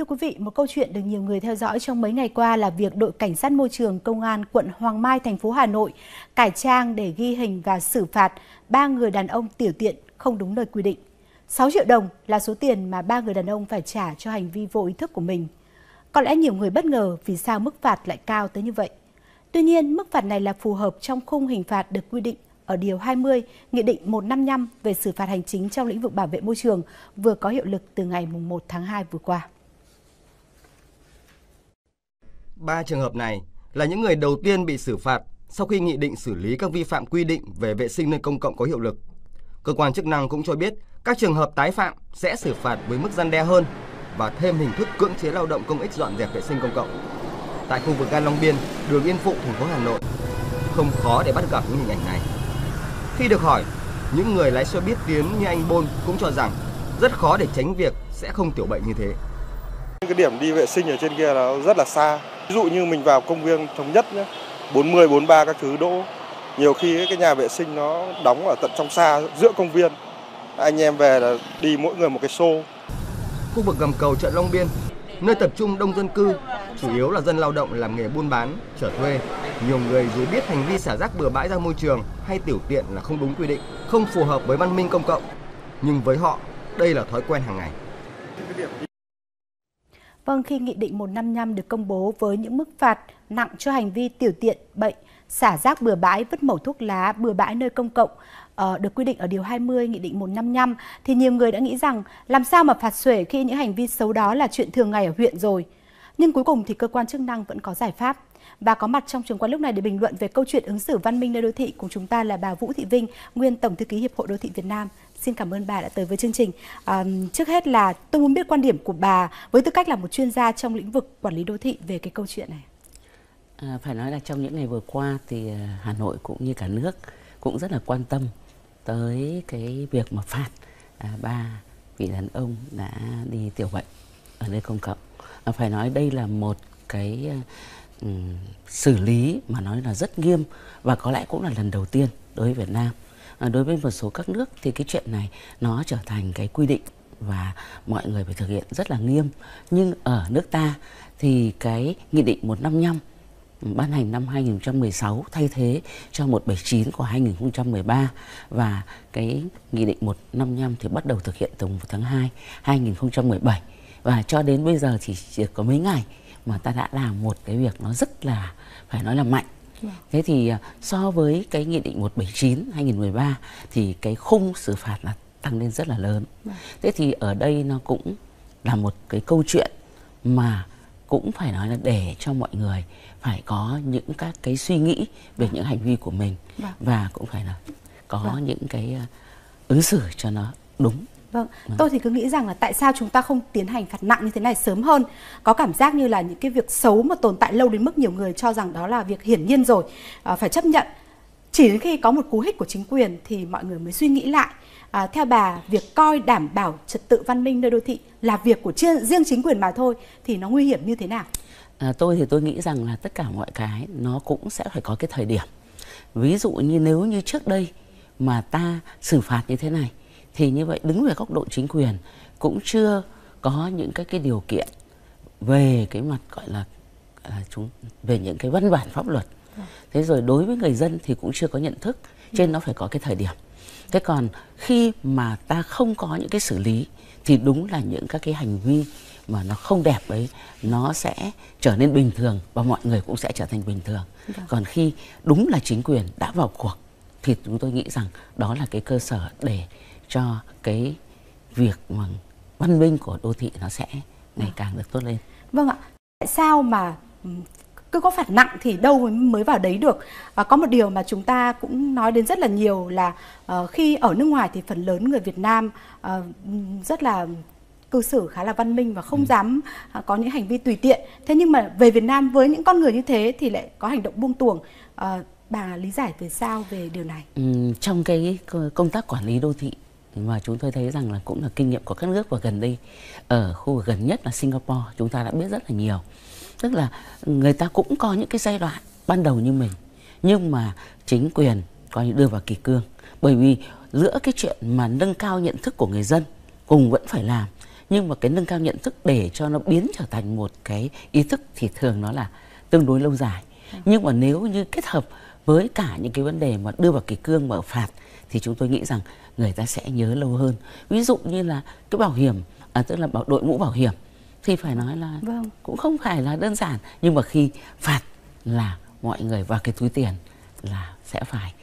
Thưa quý vị, một câu chuyện được nhiều người theo dõi trong mấy ngày qua là việc đội cảnh sát môi trường công an quận Hoàng Mai thành phố Hà Nội cải trang để ghi hình và xử phạt ba người đàn ông tiểu tiện không đúng nơi quy định. 6 triệu đồng là số tiền mà ba người đàn ông phải trả cho hành vi vô ý thức của mình. Có lẽ nhiều người bất ngờ vì sao mức phạt lại cao tới như vậy. Tuy nhiên, mức phạt này là phù hợp trong khung hình phạt được quy định ở Điều 20 Nghị định 155 về xử phạt hành chính trong lĩnh vực bảo vệ môi trường vừa có hiệu lực từ ngày 1 tháng 2 vừa qua. Ba trường hợp này là những người đầu tiên bị xử phạt sau khi nghị định xử lý các vi phạm quy định về vệ sinh nơi công cộng có hiệu lực. Cơ quan chức năng cũng cho biết các trường hợp tái phạm sẽ xử phạt với mức gian đe hơn và thêm hình thức cưỡng chế lao động công ích dọn dẹp vệ sinh công cộng. Tại khu vực ga Long Biên, đường Yên Phụ, thành phố Hà Nội, không khó để bắt gặp những hình ảnh này. Khi được hỏi, những người lái xe buýt tiến như anh Bôn cũng cho rằng rất khó để tránh việc sẽ không tiểu bệnh như thế. Cái điểm đi vệ sinh ở trên kia là rất là xa. Ví dụ như mình vào công viên thống nhất nhé, 40, 43 các thứ đỗ. Nhiều khi cái nhà vệ sinh nó đóng ở tận trong xa giữa công viên. Anh em về là đi mỗi người một cái xô. Khu vực gầm cầu chợ Long Biên, nơi tập trung đông dân cư, chủ yếu là dân lao động làm nghề buôn bán, trở thuê. Nhiều người dù biết hành vi xả rác bừa bãi ra môi trường hay tiểu tiện là không đúng quy định, không phù hợp với văn minh công cộng. Nhưng với họ, đây là thói quen hàng ngày. Vâng, khi Nghị định 155 được công bố với những mức phạt nặng cho hành vi tiểu tiện, bệnh, xả rác bừa bãi, vứt mẩu thuốc lá bừa bãi nơi công cộng ờ, được quy định ở Điều 20 Nghị định 155, thì nhiều người đã nghĩ rằng làm sao mà phạt xuể khi những hành vi xấu đó là chuyện thường ngày ở huyện rồi. Nhưng cuối cùng thì cơ quan chức năng vẫn có giải pháp. Và có mặt trong trường quay lúc này để bình luận về câu chuyện ứng xử văn minh nơi đô thị cùng chúng ta là bà Vũ Thị Vinh, nguyên Tổng thư ký Hiệp hội Đô thị Việt Nam. Xin cảm ơn bà đã tới với chương trình. À, trước hết là tôi muốn biết quan điểm của bà với tư cách là một chuyên gia trong lĩnh vực quản lý đô thị về cái câu chuyện này. À, phải nói là trong những ngày vừa qua thì à, Hà Nội cũng như cả nước cũng rất là quan tâm tới cái việc mà phạt à, ba vị đàn ông đã đi tiểu bệnh ở nơi công cộng. À, phải nói đây là một cái um, xử lý mà nói là rất nghiêm và có lẽ cũng là lần đầu tiên đối với Việt Nam À, đối với một số các nước thì cái chuyện này nó trở thành cái quy định và mọi người phải thực hiện rất là nghiêm. Nhưng ở nước ta thì cái nghị định 155 ban hành năm 2016 thay thế cho 179 của 2013 và cái nghị định 155 thì bắt đầu thực hiện từ 1 tháng 2 2017 và cho đến bây giờ thì chỉ có mấy ngày mà ta đã làm một cái việc nó rất là, phải nói là mạnh. Thế thì à, so với cái nghị định 179 2013 thì cái khung xử phạt là tăng lên rất là lớn. Thế thì ở đây nó cũng là một cái câu chuyện mà cũng phải nói là để cho mọi người phải có những các cái suy nghĩ về những hành vi của mình. Vâng. và cũng phải là có yeah. những cái à, ứng xử cho nó đúng Vâng, vâng, tôi thì cứ nghĩ rằng là tại sao chúng ta không tiến hành phạt nặng như thế này sớm hơn? Có cảm giác như là những cái việc xấu mà tồn tại lâu đến mức nhiều người cho rằng đó là việc hiển nhiên rồi, à, phải chấp nhận. Chỉ đến khi có một cú hích của chính quyền thì mọi người mới suy nghĩ lại. À, theo bà, việc coi đảm bảo trật tự văn minh nơi đô thị là việc của riêng chính quyền mà thôi thì nó nguy hiểm như thế nào? À, tôi thì tôi nghĩ rằng là tất cả mọi cái nó cũng sẽ phải có cái thời điểm. Ví dụ như nếu như trước đây mà ta xử phạt như thế này thì như vậy đứng về góc độ chính quyền cũng chưa có những cái cái điều kiện về cái mặt gọi là à, chúng về những cái văn bản pháp luật. Thế rồi đối với người dân thì cũng chưa có nhận thức trên nó phải có cái thời điểm. Thế còn khi mà ta không có những cái xử lý thì đúng là những các cái hành vi mà nó không đẹp ấy nó sẽ trở nên bình thường và mọi người cũng sẽ trở thành bình thường. Vâng. còn khi đúng là chính quyền đã vào cuộc thì chúng tôi nghĩ rằng đó là cái cơ sở để cho cái việc mà văn minh của đô thị nó sẽ ngày càng được tốt lên. Vâng ạ. Tại sao mà cứ có phạt nặng thì đâu mới vào đấy được à, có một điều mà chúng ta cũng nói đến rất là nhiều là uh, khi ở nước ngoài thì phần lớn người Việt Nam uh, rất là cư xử khá là văn minh và không ừ. dám uh, có những hành vi tùy tiện thế nhưng mà về Việt Nam với những con người như thế thì lại có hành động buông tuồng uh, bà lý giải về sao về điều này ừ, trong cái công tác quản lý đô thị mà chúng tôi thấy rằng là cũng là kinh nghiệm của các nước và gần đây. Ở khu vực gần nhất là Singapore chúng ta đã biết rất là nhiều. Tức là người ta cũng có những cái giai đoạn ban đầu như mình nhưng mà chính quyền coi như đưa vào kỳ cương. Bởi vì giữa cái chuyện mà nâng cao nhận thức của người dân cùng vẫn phải làm nhưng mà cái nâng cao nhận thức để cho nó biến trở thành một cái ý thức thì thường nó là tương đối lâu dài. Nhưng mà nếu như kết hợp với cả những cái vấn đề mà đưa vào kỳ cương mở phạt thì chúng tôi nghĩ rằng người ta sẽ nhớ lâu hơn ví dụ như là cái bảo hiểm à, tức là bảo đội mũ bảo hiểm thì phải nói là vâng. cũng không phải là đơn giản nhưng mà khi phạt là mọi người vào cái túi tiền là sẽ phải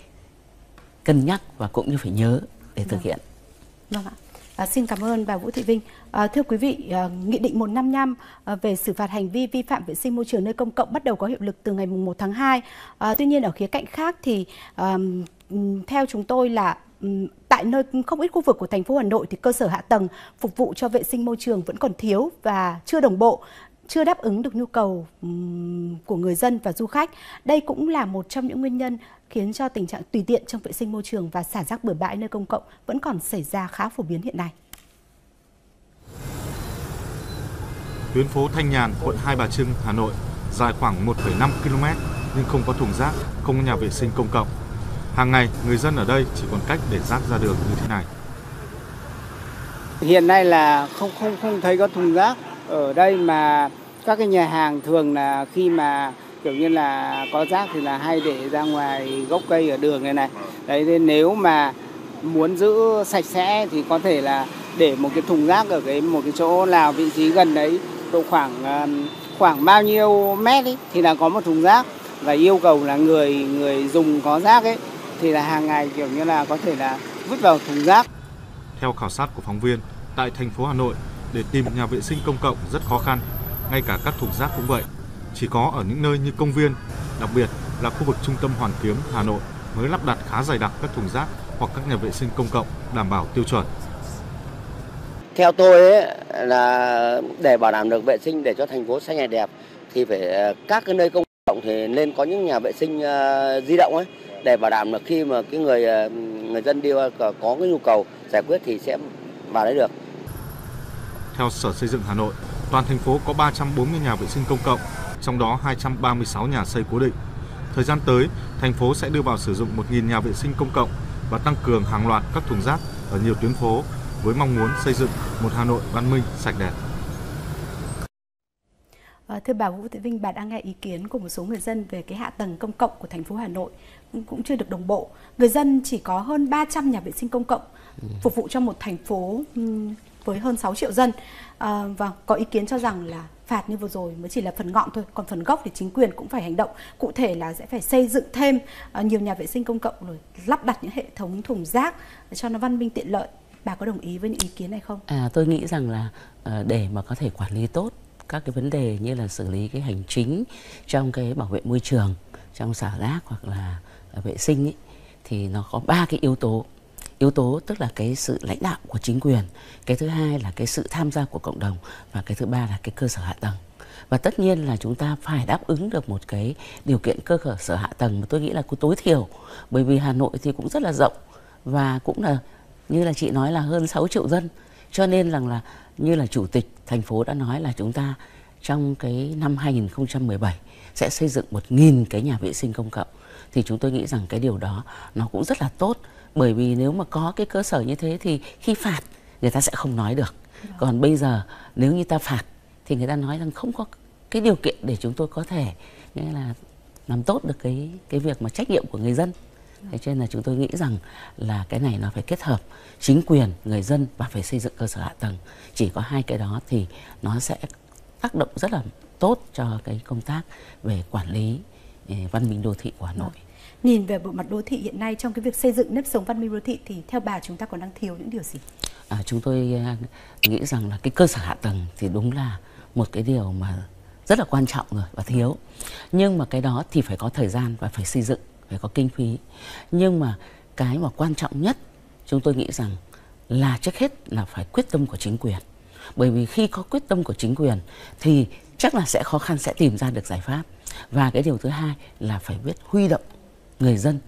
cân nhắc và cũng như phải nhớ để thực vâng. hiện. Vâng ạ. À, xin cảm ơn bà Vũ Thị Vinh. À, thưa quý vị, à, Nghị định 155 à, về xử phạt hành vi vi phạm vệ sinh môi trường nơi công cộng bắt đầu có hiệu lực từ ngày 1 tháng 2. À, tuy nhiên ở khía cạnh khác thì à, Ừ, theo chúng tôi là ừ, tại nơi không ít khu vực của thành phố Hà Nội thì cơ sở hạ tầng phục vụ cho vệ sinh môi trường vẫn còn thiếu và chưa đồng bộ chưa đáp ứng được nhu cầu ừ, của người dân và du khách. Đây cũng là một trong những nguyên nhân khiến cho tình trạng tùy tiện trong vệ sinh môi trường và xả rác bừa bãi nơi công cộng vẫn còn xảy ra khá phổ biến hiện nay. Tuyến phố Thanh Nhàn, quận Hai Bà Trưng, Hà Nội dài khoảng 1,5 km nhưng không có thùng rác, không có nhà vệ sinh công cộng. Hàng ngày, người dân ở đây chỉ còn cách để rác ra đường như thế này. Hiện nay là không không không thấy có thùng rác ở đây mà các cái nhà hàng thường là khi mà kiểu như là có rác thì là hay để ra ngoài gốc cây ở đường này này đấy nên nếu mà muốn giữ sạch sẽ thì có thể là để một cái thùng rác ở cái một cái chỗ nào vị trí gần đấy độ khoảng à, khoảng bao nhiêu mét ấy, thì là có một thùng rác và yêu cầu là người người dùng có rác ấy thì là hàng ngày kiểu như là có thể là vứt vào thùng rác. Theo khảo sát của phóng viên, tại thành phố Hà Nội để tìm nhà vệ sinh công cộng rất khó khăn, ngay cả các thùng rác cũng vậy. Chỉ có ở những nơi như công viên, đặc biệt là khu vực trung tâm Hoàn Kiếm, Hà Nội mới lắp đặt khá dày đặc các thùng rác hoặc các nhà vệ sinh công cộng đảm bảo tiêu chuẩn. Theo tôi ấy, là để bảo đảm được vệ sinh để cho thành phố xanh đẹp thì phải ờ, các cái nơi công cộng thì nên có những nhà vệ sinh uh, di động ấy để bảo đảm là khi mà cái người ờ, người dân đi có cái nhu cầu giải quyết thì sẽ vào đấy được. Theo Sở Xây dựng Hà Nội, toàn thành phố có 340 nhà vệ sinh công cộng, trong đó 236 nhà xây cố định. Thời gian tới, thành phố sẽ đưa vào sử dụng 1.000 nhà vệ sinh công cộng và tăng cường hàng loạt các thùng rác ở nhiều tuyến phố với mong muốn xây dựng một Hà Nội văn minh, sạch đẹp. À, thưa bà Vũ Thị Vinh, bà đang nghe ý kiến của một số người dân về cái hạ tầng công cộng của thành phố Hà Nội cũng chưa được đồng bộ. Người dân chỉ có hơn 300 nhà vệ sinh công cộng ừ. phục vụ cho một thành phố với hơn 6 triệu dân. À, và có ý kiến cho rằng là phạt như vừa rồi mới chỉ là phần ngọn thôi, còn phần gốc thì chính quyền cũng phải hành động. Cụ thể là sẽ phải xây dựng thêm uh, nhiều nhà vệ sinh công cộng rồi lắp đặt những hệ thống thùng rác cho nó văn minh tiện lợi. Bà có đồng ý với những ý kiến này không? À, tôi nghĩ rằng là để mà có thể quản lý tốt các cái vấn đề như là xử lý cái hành chính trong cái bảo vệ môi trường, trong xả rác hoặc là à, vệ sinh ấy, thì nó có ba cái yếu tố. Yếu tố tức là cái sự lãnh đạo của chính quyền cái thứ hai là cái sự tham gia của cộng đồng và cái thứ ba là cái cơ sở hạ tầng. Và tất nhiên là chúng ta phải đáp ứng được một cái điều kiện cơ sở hạ tầng mà tôi nghĩ là tối thiểu bởi vì Hà Nội thì cũng rất là rộng và cũng là như là chị nói là hơn 6 triệu dân cho nên rằng là, như là chủ tịch thành phố đã nói là chúng ta trong cái năm 2017 sẽ xây dựng 1.000 cái nhà vệ sinh công cộng. Thì chúng tôi nghĩ rằng cái điều đó nó cũng rất là tốt. Bởi vì nếu mà có cái cơ sở như thế thì khi phạt, người ta sẽ không nói được. Còn bây giờ, nếu như ta phạt, thì người ta nói rằng không có cái điều kiện để chúng tôi có thể, nghĩa là, làm tốt được cái cái việc mà trách nhiệm của người dân thế cho nên là chúng tôi nghĩ rằng là cái này nó phải kết hợp chính quyền người dân và phải xây dựng cơ sở hạ tầng chỉ có hai cái đó thì nó sẽ tác động rất là tốt cho cái công tác về quản lý eh, văn minh đô thị của Hà Nội. Vâng nhìn về bộ mặt đô thị hiện nay trong cái việc xây dựng nếp sống văn minh đô thị thì theo bà chúng ta còn đang thiếu những điều gì? À, chúng tôi à, nghĩ rằng là cái cơ sở hạ tầng thì đúng là một cái điều mà rất là quan trọng rồi và thiếu. Nhưng mà cái đó thì phải có thời gian và phải xây dựng, phải có kinh phí. Nhưng mà cái mà quan trọng nhất, chúng tôi nghĩ rằng là trước hết là phải quyết tâm của chính quyền. Bởi vì khi có quyết tâm của chính quyền thì chắc là sẽ khó khăn sẽ tìm ra được giải pháp. Và cái điều thứ hai là phải biết huy động người dân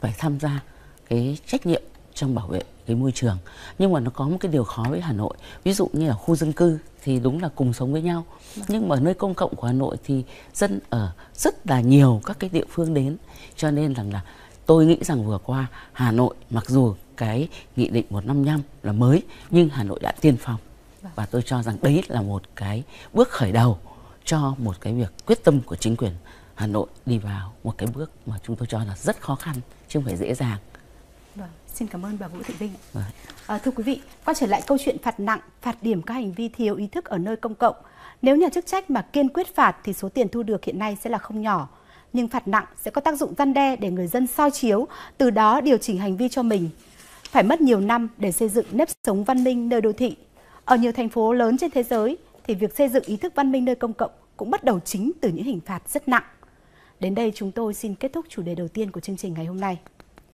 phải tham gia cái trách nhiệm trong bảo vệ cái môi trường. Nhưng mà nó có một cái điều khó với Hà Nội. Ví dụ như là khu dân cư thì đúng là cùng sống với nhau. Nhưng mà nơi công cộng của Hà Nội thì dân ở rất là nhiều các cái địa phương đến. Cho nên rằng là tôi nghĩ rằng vừa qua Hà Nội mặc dù cái nghị định 155 là mới, nhưng Hà Nội đã tiên phong. Và tôi cho rằng đấy là một cái bước khởi đầu cho một cái việc quyết tâm của chính quyền Hà Nội đi vào một cái bước mà chúng tôi cho là rất khó khăn, chứ không phải dễ dàng. Xin cảm ơn bà Vũ Thị Vinh. Vâng. À, thưa quý vị, quay trở lại câu chuyện phạt nặng, phạt điểm các hành vi thiếu ý thức ở nơi công cộng. Nếu nhà chức trách mà kiên quyết phạt thì số tiền thu được hiện nay sẽ là không nhỏ. Nhưng phạt nặng sẽ có tác dụng răn đe để người dân soi chiếu, từ đó điều chỉnh hành vi cho mình. Phải mất nhiều năm để xây dựng nếp sống văn minh nơi đô thị. Ở nhiều thành phố lớn trên thế giới thì việc xây dựng ý thức văn minh nơi công cộng cũng bắt đầu chính từ những hình phạt rất nặng. Đến đây chúng tôi xin kết thúc chủ đề đầu tiên của chương trình ngày hôm nay.